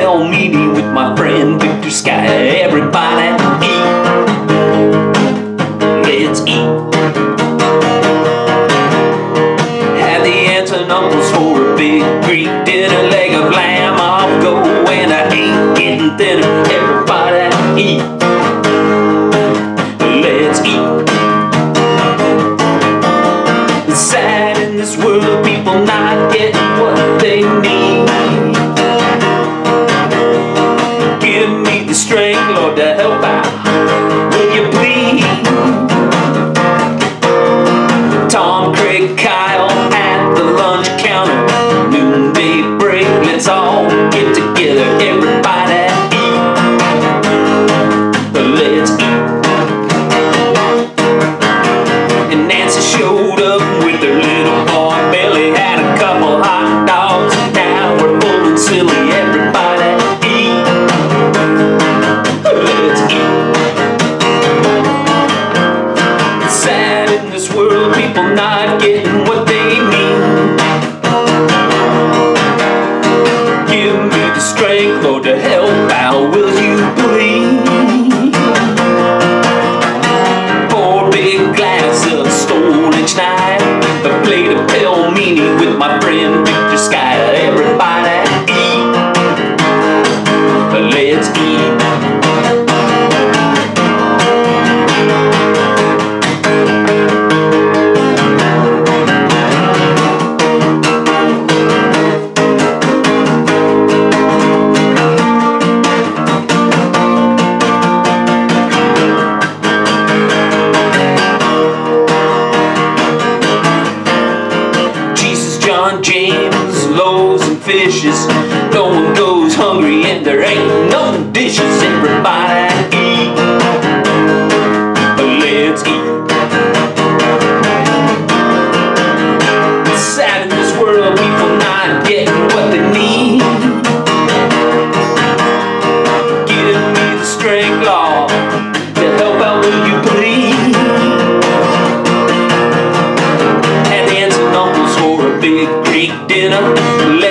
hotel meeting with my friend Viktor Sky. Everybody eat. Let's eat. Had the aunts and uncles for a big Greek dinner, leg of lamb, Avgo, and I ain't getting thinner. Everybody eat. Let's eat. Sad in this world, people not getting what they need. strength, Lord, to help out. John James, Loaves and Fishes. big Greek dinner.